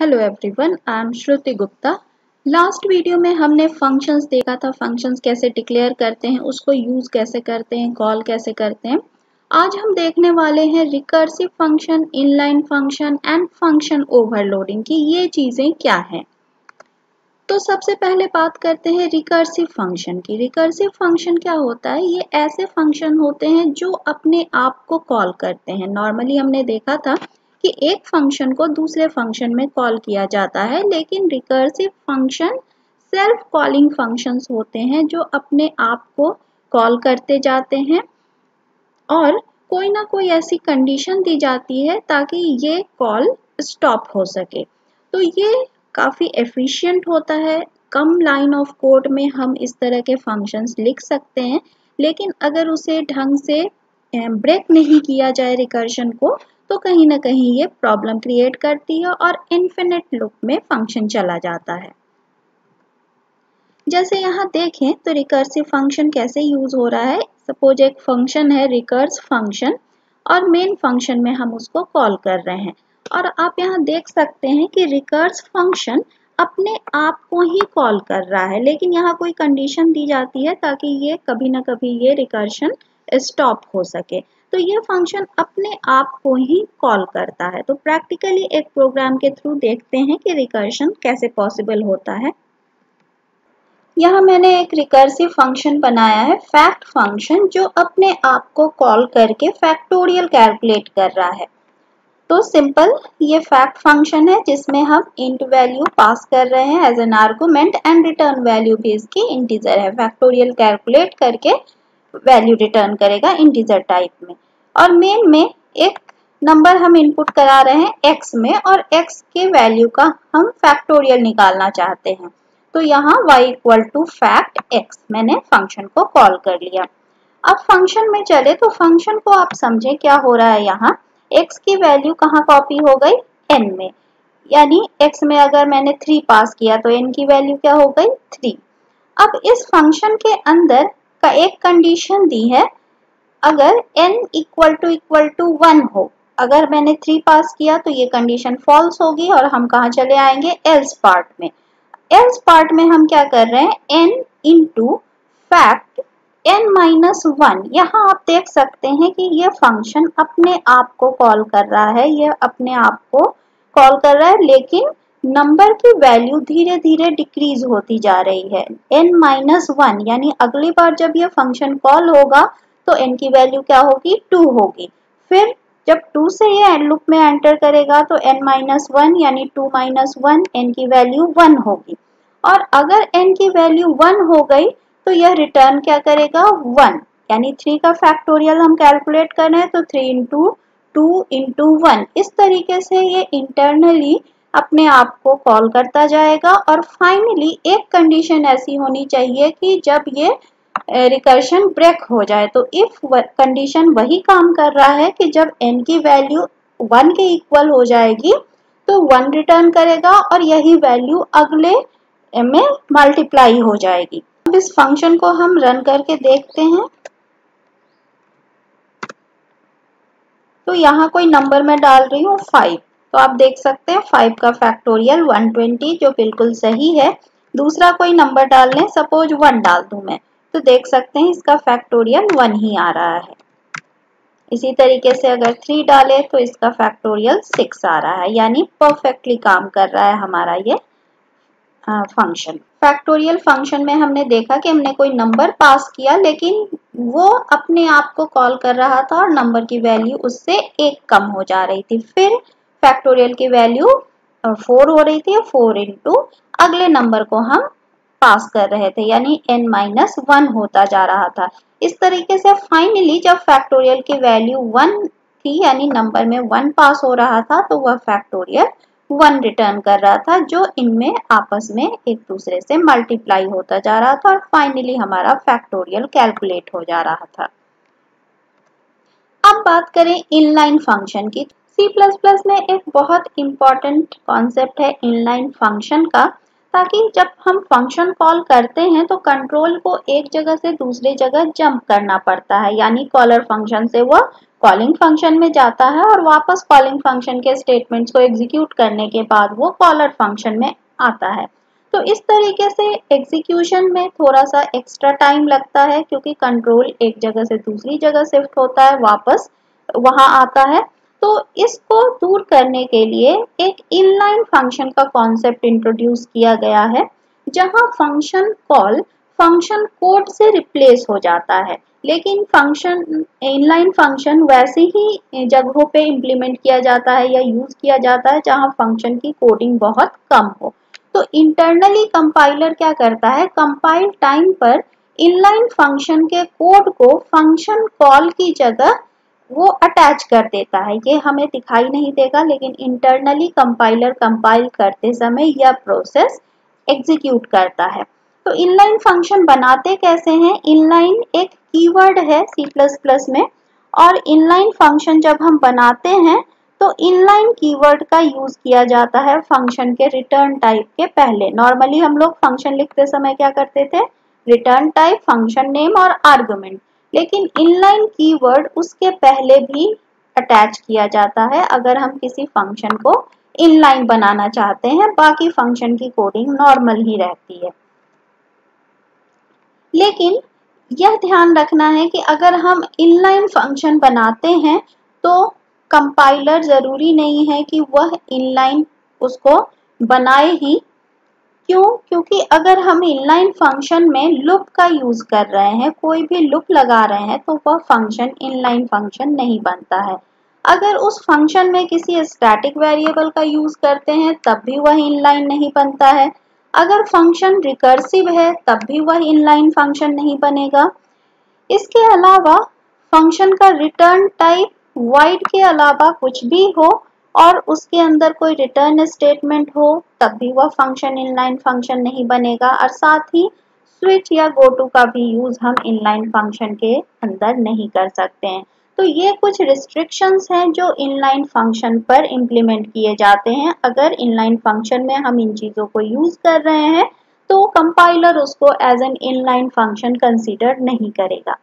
Hello everyone I am Shruti Gupta last video में हमने functions देखा था फ़ंक्शंस कैसे डिक्लेयर करते हैं, उसको यूज़ कैसे करते हैं कॉल कैसे करते हैं। आज हम देखने वाले हैं recursive function inline function and function overloading की ये चीज़ें क्या हैं। तो सबसे पहले बात करते हैं रिकर्सिव फ़ंक्शन की। रिकर्सिव फ़ंक्शन क्या होता है? ये ऐसे फ़ंक्शन होते हैं जो अपने आप को कॉल करते हैं। नॉर्मली हमने देखा था कि एक फ़ंक्शन को दूसरे फ़ंक्शन में कॉल किया जाता है, लेकिन recursive function self calling functions होते हैं जो अपने आप को कॉल करते जाते हैं। और कोई ना कोई ऐसी कंडीशन दी जाती है ताकि ये कॉल स्टॉप हो सके। तो ये काफ़ी एफिशिएंट होता है। कम लाइन ऑफ़ कोड में हम इस तरह के फ़ंक्शंस लिख सकते हैं, लेकिन अगर उसे ढंग से ब्रेक नहीं किया जाए रिकर्शन को तो कहीं ना कहीं ये प्रॉब्लम क्रिएट करती है और इन्फिनिट लुक में फ़ंक्शन चला जाता है। जैसे यहाँ देखें तो रिकर्सिव फ़ंक्शन कैसे यूज़ हो रहा है। सपोज़ एक फ़ंक्शन है रिकर्स फ़ंक्शन और मेन फ़ंक्शन में हम उसको कॉल कर रहे हैं। और आप यहाँ देख सकते हैं कि रिकर्स फ़ंक्शन अपने आप को ही कॉल कर रहा है, लेकिन यहाँ कोई कंडीशन दी जाती है ताकि ये कभी ना कभी ये रिकर्शन स्टॉप हो सके। तो ये फ़ंक्शन अपने आप को ही कॉल करता है। तो प्रैक्टिकली एक प्रोग्राम के थ्रू देखते हैं कि रिकर्शन कैसे पॉसिबल होता है। यहाँ मैंने एक रिकर्सिव फ़ंक्शन बनाया है फैक्ट फ़ंक्शन जो अपने आप को कॉल करके फैक्टोरियल कैलकुलेट कर रहा है। तो सिंपल ये फैक्ट फ़ंक्शन है, जिसमें हम इंट वैल्यू पास कर रहे हैं as an argument and return value भी इसकी इंटीजर है। फैक्टोरियल कैलकुलेट करके वैल्यू रिटर्न करेगा इंटीजर टाइप में। और मेन में एक नंबर हम इनपुट करा रहे हैं x में और x के वैल्यू का हम फैक्टोरियल निकालना चाहते हैं। तो यहाँ y equal to fact x, मैंने फ़ंक्शन को कॉल कर लिया। अब फ़ंक्शन में चले तो फ़ंक्शन को आप समझे क्या हो रहा है यहाँ। X की वैल्यू कहाँ कॉपी हो गई? N में। यानी x में अगर मैंने 3 पास किया तो n की वैल्यू क्या हो गई? 3 अब इस फ़ंक्शन के अंदर का एक कंडीशन दी है, अगर n equal to equal to one हो, अगर मैंने थ्री पास किया तो ये कंडीशन फॉल्स होगी और हम कहा चले आएँगे? एल्स पार्ट में। एल्स पार्ट में हम क्या कर रहे हैं? N into fact n minus one यहाँ आप देख सकते हैं कि ये फ़ंक्शन अपने आप को कॉल कर रहा है, ये अपने आप को कॉल कर रहा है, लेकिन नंबर की वैल्यू धीरे धीरे डिक्रीज होती जा रही है। n माइनस वन यानी अगली बार जब यह फ़ंक्शन कॉल होगा तो n की वैल्यू क्या होगी? टू होगी। फिर जब टू से ये लूप में एंटर करेगा तो n माइनस वन यानी टू माइनस वन एन की वैल्यू वन होगी। और अगर n की वैल्यू वन हो गई तो यह रिटर्न क्या करेगा? वन यानी थ्री का फैक्टोरियल हम कैलकुलेट कर तो three into two into one इस तरीके से ये इंटरनली अपने आप को कॉल करता जाएगा और फाइनली एक कंडीशन ऐसी होनी चाहिए कि जब ये रिकर्शन ब्रेक हो जाए तो इफ़ कंडीशन वही काम कर रहा है कि जब n की वैल्यू वन के इक्वल हो जाएगी तो वन रिटर्न करेगा और यही वैल्यू अगले में मल्टीप्लाई हो जाएगी। अब इस फ़ंक्शन को हम रन करके देखते हैं। तो यहाँ कोई नंबर मैं डाल रही हूँ फाइव तो आप देख सकते हैं फाइव का फैक्टोरियल 120 जो बिल्कुल सही है। दूसरा कोई नंबर डाल लें सपोज़ वन डाल दूँ मैं तो देख सकते हैं इसका फैक्टोरियल वन ही आ रहा है। इसी तरीके से अगर थ्री डाले तो इसका फैक्टोरियल सिक्स आ रहा है, यानी परफेक्टली काम कर रहा है हमारा ये फ़ंक्शन फैक्टोरियल फ़ंक्शन में हमने देखा कि हमने कोई नंबर पास किया, लेकिन वो अपने आप को कॉल कर रहा था और नंबर की वैल्यू उससे एक कम हो जा रही थी। फिर फैक्टोरियल की वैल्यू फोर हो रही थी फोर इंटू अगले नंबर को हम पास कर रहे थे, यानी n माइनस वन होता जा रहा था। इस तरीके से फाइनली जब फैक्टोरियल की वैल्यू वन थी, यानी नंबर में वन पास हो रहा था तो वह फैक्टोरियल वन रिटर्न कर रहा था, जो इनमें आपस में एक दूसरे से मल्टीप्लाई होता जा रहा था, और फाइनली हमारा फैक्टोरियल कैलकुलेट हो जा रहा था। अब बात करें इनलाइन फ़ंक्शन की C++ में एक बहुत इंपॉर्टेंट कॉन्सेप्ट है इनलाइन फ़ंक्शन का, ताकि जब हम फ़ंक्शन कॉल करते हैं तो कंट्रोल को एक जगह से दूसरी जगह जंप करना पड़ता है। यानी कॉलर फ़ंक्शन से वो कॉलिंग फ़ंक्शन में जाता है और वापस कॉलिंग फ़ंक्शन के स्टेटमेंट्स को एग्जीक्यूट करने के बाद वो कॉलर फ़ंक्शन में आता है। तो इस तरीके से एग्जीक्यूशन में थोड़ा सा एक्स्ट्रा टाइम लगता है, क्योंकि कंट्रोल एक जगह से दूसरी जगह शिफ्ट होता है, वापस वहाँ आता है। तो इसको दूर करने के लिए एक इनलाइन फ़ंक्शन का कॉन्सेप्ट इंट्रोड्यूस किया गया है, जहाँ फ़ंक्शन कॉल फ़ंक्शन कोड से रिप्लेस हो जाता है। लेकिन फ़ंक्शन इनलाइन फ़ंक्शन वैसे ही जगहों पे इम्प्लीमेंट किया जाता है या यूज़ किया जाता है, जहाँ फ़ंक्शन की कोडिंग बहुत कम हो। तो इंटरनली कंपाइलर क्या करता है? कंपाइल टाइम पर इनलाइन फ़ंक्शन के कोड को फ़ंक्शन कॉल की जगह वो अटैच कर देता है। ये हमें दिखाई नहीं देगा, लेकिन इंटरनली कंपाइलर कंपाइल करते समय यह प्रोसेस एग्जीक्यूट करता है। तो इनलाइन फ़ंक्शन बनाते कैसे हैं? इनलाइन एक कीवर्ड है C++ में, और इनलाइन फ़ंक्शन जब हम बनाते हैं तो इनलाइन कीवर्ड का यूज़ किया जाता है फ़ंक्शन के रिटर्न टाइप के पहले। नॉर्मली हम लोग फ़ंक्शन लिखते समय क्या करते थे? रिटर्न टाइप फ़ंक्शन नेम और आर्गुमेंट लेकिन इनलाइन कीवर्ड उसके पहले भी अटैच किया जाता है अगर हम किसी फ़ंक्शन को इनलाइन बनाना चाहते हैं, बाकी फ़ंक्शन की कोडिंग नॉर्मल ही रहती है। लेकिन यह ध्यान रखना है कि अगर हम इनलाइन फ़ंक्शन बनाते हैं तो कंपाइलर ज़रूरी नहीं है कि वह इनलाइन उसको बनाए ही क्यों? क्योंकि अगर हम इनलाइन फ़ंक्शन में लुप का यूज़ कर रहे हैं, कोई भी लुप लगा रहे हैं तो वह फ़ंक्शन इनलाइन फ़ंक्शन नहीं बनता है। अगर उस फ़ंक्शन में किसी स्टैटिक वेरिएबल का यूज़ करते हैं, तब भी वह इनलाइन नहीं बनता है। अगर फ़ंक्शन रिकर्सिव है, तब भी वह इनलाइन फ़ंक्शन नहीं बनेगा। इसके अलावा फ़ंक्शन का रिटर्न टाइप वाइड के अलावा कुछ भी हो और उसके अंदर कोई रिटर्न स्टेटमेंट हो, तब भी वह फ़ंक्शन इनलाइन फ़ंक्शन नहीं बनेगा। और साथ ही स्विच या गो टू का भी यूज़ हम इनलाइन फ़ंक्शन के अंदर नहीं कर सकते हैं। तो ये कुछ रिस्ट्रिक्शंस हैं जो इनलाइन फ़ंक्शन पर इम्प्लीमेंट किए जाते हैं। अगर इनलाइन फ़ंक्शन में हम इन चीज़ों को यूज़ कर रहे हैं तो कंपाइलर उसको as an inline function consider नहीं करेगा।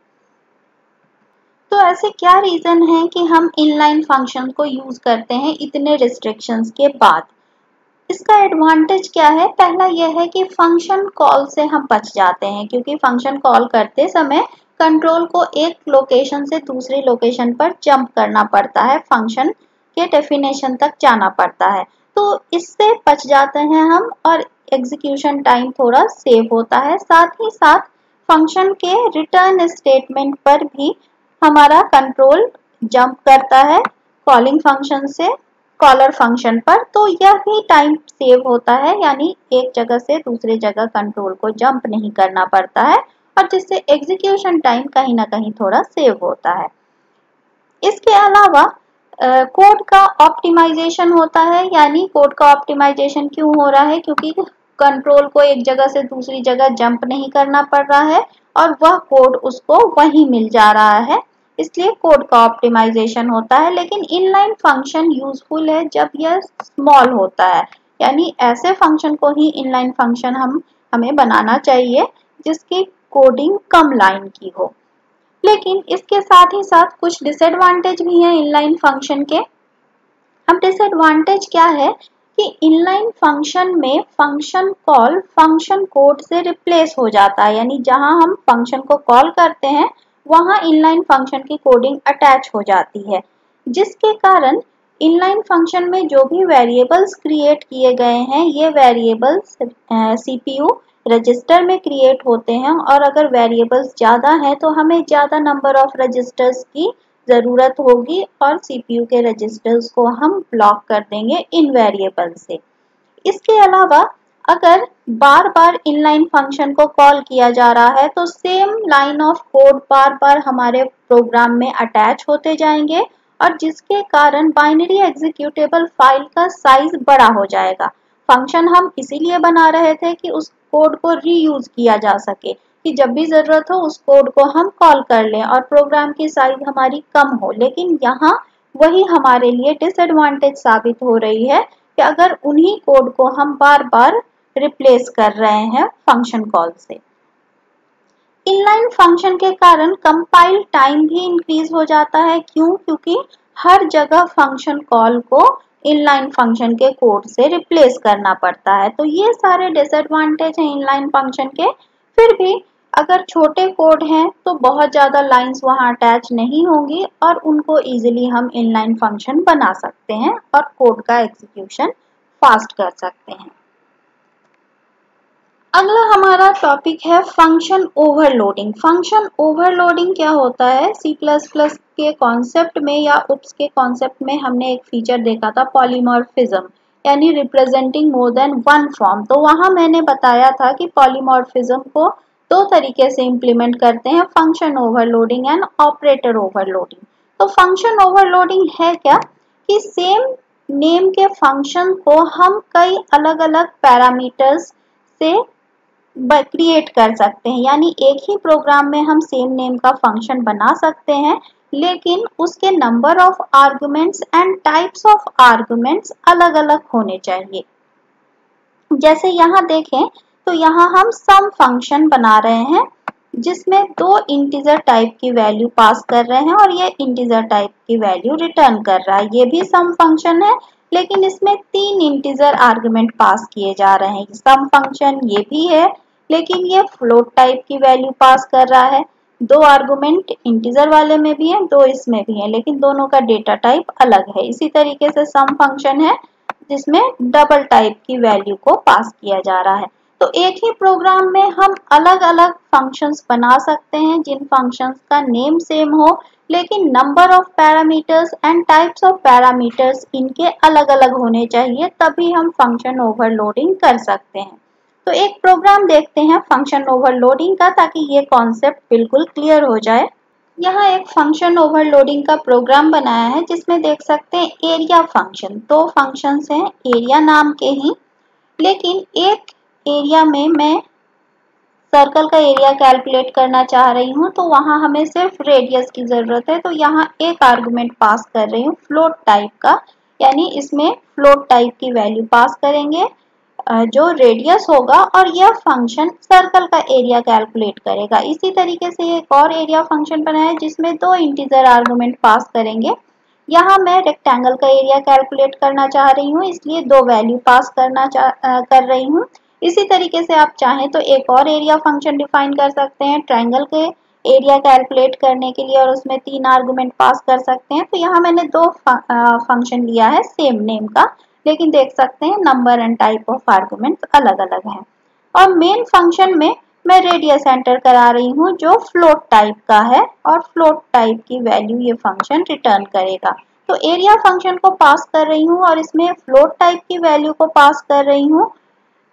तो ऐसे क्या रीज़न है कि हम इनलाइन फ़ंक्शन को यूज़ करते हैं इतने रिस्ट्रिक्शंस के बाद? इसका एडवांटेज क्या है? पहला यह है कि फ़ंक्शन कॉल से हम बच जाते हैं, क्योंकि फ़ंक्शन कॉल करते समय कंट्रोल को एक लोकेशन से दूसरी लोकेशन पर जंप करना पड़ता है फ़ंक्शन के डेफिनेशन तक जाना पड़ता है। तो इससे बच जाते हैं हम और एग्जीक्यूशन टाइम थोड़ा सेव होता है। साथ ही साथ फ़ंक्शन के रिटर्न स्टेटमेंट पर भी हमारा कंट्रोल जंप करता है कॉलिंग फ़ंक्शन से कॉलर फ़ंक्शन पर तो यह भी टाइम सेव होता है, यानी एक जगह से दूसरे जगह कंट्रोल को जंप नहीं करना पड़ता है, और जिससे एग्जीक्यूशन टाइम कहीं ना कहीं थोड़ा सेव होता है। इसके अलावा कोड का ऑप्टिमाइजेशन होता है, यानी कोड का ऑप्टिमाइजेशन क्यों हो रहा है, क्योंकि कंट्रोल को एक जगह से दूसरी जगह जंप नहीं करना पड़ रहा है, और वह कोड उसको वही मिल जा रहा है इसलिए कोड का ऑप्टिमाइजेशन होता है, लेकिन इनलाइन फ़ंक्शन यूजफुल है जब यह स्मॉल होता है। यानी ऐसे फ़ंक्शन को ही इनलाइन फ़ंक्शन हम, हमें बनाना चाहिए, जिसकी कोडिंग कम लाइन की हो। लेकिन इसके साथ ही साथ कुछ डिसएडवांटेज भी हैं इनलाइन फ़ंक्शन के। अब डिसएडवांटेज क्या है कि इनलाइन फ़ंक्शन में फ़ंक्शन कॉल फ़ंक्शन कोड से रिप्लेस हो जाता है। यानी जहाँ हम फ़ंक्शन को कॉल करते हैं वहाँ इनलाइन फ़ंक्शन की कोडिंग अटैच हो जाती है, जिसके कारण इनलाइन फ़ंक्शन में जो भी वेरिएबल्स क्रिएट किए गए हैं, ये वेरिएबल्स सीपीयू रजिस्टर में क्रिएट होते हैं और अगर वेरिएबल्स ज़्यादा हैं तो हमें ज़्यादा नंबर ऑफ़ रजिस्टर्स की ज़रूरत होगी और सीपीयू के रजिस्टर्स को हम ब्लॉक कर देंगे इन वेरिएबल से। इसके अलावा अगर बार बार इनलाइन फ़ंक्शन को कॉल किया जा रहा है तो सेम लाइन ऑफ़ कोड बार बार हमारे प्रोग्राम में अटैच होते जाएँगे और जिसके कारण बाइनरी एग्जीक्यूटेबल फ़ाइल का साइज़ बड़ा हो जाएगा। फ़ंक्शन हम इसीलिए बना रहे थे कि उस कोड को रीयूज किया जा सके कि जब भी ज़रूरत हो, उस कोड को हम कॉल कर लें और प्रोग्राम की साइज़ हमारी कम हो। लेकिन यहाँ वही हमारे लिए डिसएडवांटेज साबित हो रही है कि अगर उन्हीं कोड को हम बार बार रिप्लेस कर रहे हैं फ़ंक्शन कॉल से। इनलाइन फ़ंक्शन के कारण कंपाइल टाइम भी इंक्रीज हो जाता है। क्यों? क्योंकि हर जगह फ़ंक्शन कॉल को इनलाइन फ़ंक्शन के कोड से रिप्लेस करना पड़ता है। तो ये सारे डिसएडवांटेज हैं इनलाइन फ़ंक्शन के। फिर भी अगर छोटे कोड हैं तो बहुत ज़्यादा लाइंस वहाँ अटैच नहीं होंगी और उनको इजीली हम इनलाइन फ़ंक्शन बना सकते हैं और कोड का एग्जीक्यूशन फास्ट कर सकते हैं। अगला हमारा टॉपिक है फ़ंक्शन ओवरलोडिंग फ़ंक्शन ओवरलोडिंग क्या होता है? सी प्लस प्लस के कॉन्सेप्ट में या उप्स के कॉन्सेप्ट में हमने एक फीचर देखा था पॉलीमॉर्फिज्म यानी representing more than one form तो वहाँ मैंने बताया था कि पॉलीमॉर्फिज्म को दो तरीके से इम्प्लीमेंट करते हैं function overloading and operator overloading तो फ़ंक्शन ओवरलोडिंग है क्या? कि सेम नेम के फ़ंक्शन को हम कई अलग अलग पैरामीटर्स से क्रिएट कर सकते हैं। यानी एक ही प्रोग्राम में हम सेम नेम का फ़ंक्शन बना सकते हैं, लेकिन उसके number of arguments and types of arguments अलग अलग होने चाहिए। जैसे यहाँ देखें तो यहाँ हम सम फ़ंक्शन बना रहे हैं, जिसमें दो इंटीजर टाइप की वैल्यू पास कर रहे हैं और ये इंटीजर टाइप की वैल्यू रिटर्न कर रहा है। ये भी सम फ़ंक्शन है, लेकिन इसमें तीन इंटीजर आर्गुमेंट पास किए जा रहे हैं। सम फ़ंक्शन ये भी है लेकिन ये फ्लोट टाइप की वैल्यू पास कर रहा है। दो आर्गुमेंट इंटीजर वाले में भी है, दो इसमें भी है, लेकिन दोनों का डेटा टाइप अलग है। इसी तरीके से सम फ़ंक्शन है, जिसमें डबल टाइप की वैल्यू को पास किया जा रहा है। तो एक ही प्रोग्राम में हम अलग अलग फ़ंक्शंस बना सकते हैं, जिन फ़ंक्शंस का नेम सेम हो, लेकिन number of parameters and types of parameters इनके अलग अलग होने चाहिए, तभी हम फ़ंक्शन ओवरलोडिंग कर सकते हैं। तो एक प्रोग्राम देखते हैं फ़ंक्शन ओवरलोडिंग का, ताकि ये कॉन्सेप्ट बिल्कुल क्लियर हो जाए। यहाँ एक फ़ंक्शन ओवरलोडिंग का प्रोग्राम बनाया है, जिसमें देख सकते हैं एरिया फ़ंक्शन दो फ़ंक्शन हैं एरिया नाम के ही। लेकिन एक एरिया में मैं सर्कल का एरिया कैलकुलेट करना चाह रही हूँ तो वहाँ हमें सिर्फ़ रेडियस की ज़रूरत है। तो यहाँ एक आर्गुमेंट पास कर रही हूँ फ्लोट टाइप का। यानी इसमें फ्लोट टाइप की वैल्यू पास करेंगे। जो रेडियस होगा और यह फ़ंक्शन सर्कल का एरिया कैलकुलेट करेगा। इसी तरीके से एक और एरिया फ़ंक्शन बनाया है, जिसमें दो इंटीजर आर्गुमेंट पास करेंगे। यहाँ मैं रेक्टेंगल का एरिया कैलकुलेट करना चाह रही हूँ, इसलिए दो वैल्यू पास करना चाह कर रही हूँ। इसी तरीके से आप चाहें तो एक और एरिया फ़ंक्शन डिफाइन कर सकते हैं ट्रायंगल के एरिया कैलकुलेट करने के लिए और उसमें तीन आर्गुमेंट पास कर सकते हैं। तो यहाँ मैंने दो फ़ंक्शन लिया है सेम नेम का। लेकिन देख सकते हैं number and type of arguments अलग अलग हैं। और मेन फ़ंक्शन में मैं रेडियस एंटर करा रही हूँ, जो फ्लोट टाइप का है, और फ्लोट टाइप की वैल्यू ये फ़ंक्शन रिटर्न करेगा। तो एरिया फ़ंक्शन को पास कर रही हूँ, और इसमें फ्लोट टाइप की वैल्यू को पास कर रही हूँ।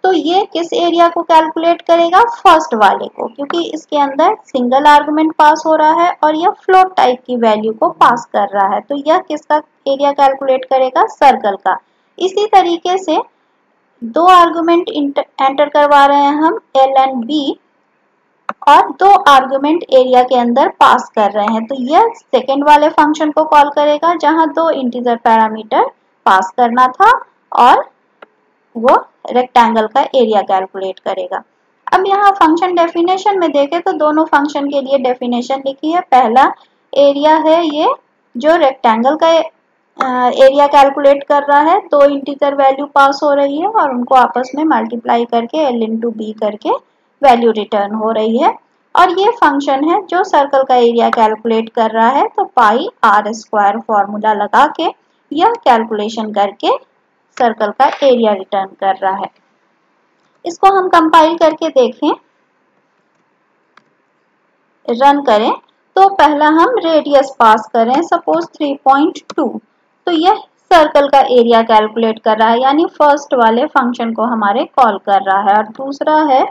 तो ये किस एरिया को कैलकुलेट करेगा? फ़र्स्ट वाले को, क्योंकि इसके अंदर सिंगल आर्गुमेंट पास हो रहा है, और यह फ्लोट टाइप की वैल्यू को पास कर रहा है। तो यह किसका एरिया कैलकुलेट करेगा? सर्कल का। इसी तरीके से दो आर्गुमेंट एंटर करवा रहे हैं हम एल एंड बी और दो आर्गुमेंट एरिया के अंदर पास कर रहे हैं। तो यह सेकेंड वाले फ़ंक्शन को कॉल करेगा, जहाँ दो इंटीजर पैरामीटर पास करना था और वो रेक्टेंगल का एरिया कैलकुलेट करेगा। अब यहाँ फ़ंक्शन डेफिनेशन में देखें तो दोनों फ़ंक्शन के लिए डेफिनेशन लिखी है। पहला एरिया है ये, जो रेक्टेंगल का एरिया कैलकुलेट कर रहा है, दो इंटीजर वैल्यू पास हो रही है और उनको आपस में मल्टीप्लाई करके एल इंटू बी करके वैल्यू रिटर्न हो रही है। और ये फ़ंक्शन है जो सर्कल का एरिया कैलकुलेट कर रहा है तो पाई आर स्क्वायर फॉर्मूला लगा के, यह कैलकुलेशन करके सर्कल का एरिया रिटर्न कर रहा है। इसको हम कंपाइल करके देखें। रन करें तो पहला हम रेडियस पास करें सपोज़ 3.2 तो यह सर्कल का एरिया कैलकुलेट कर रहा है, यानी फ़र्स्ट वाले फ़ंक्शन को हमारे कॉल कर रहा है। और दूसरा है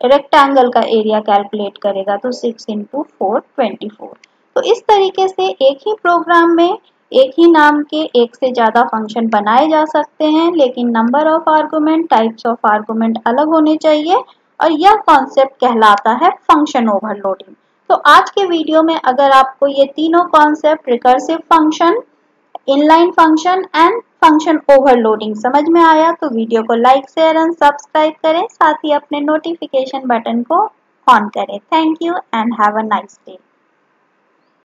रेक्टेंगल का एरिया कैलकुलेट करेगा तो six into four twenty four तो इस तरीके से एक ही प्रोग्राम में, एक ही नाम के एक से ज़्यादा फ़ंक्शन बनाए जा सकते हैं, लेकिन number of argument types of argument अलग होने चाहिए, और यह कॉन्सेप्ट कहलाता है फ़ंक्शन ओवरलोडिंग तो आज के वीडियो में अगर आपको ये तीनों concept recursive function inline function and function overloading समझ में आया तो वीडियो को लाइक शेयर एंड सब्सक्राइब करें। साथ ही अपने नोटिफिकेशन बटन को ऑन करें। Thank you and have a nice day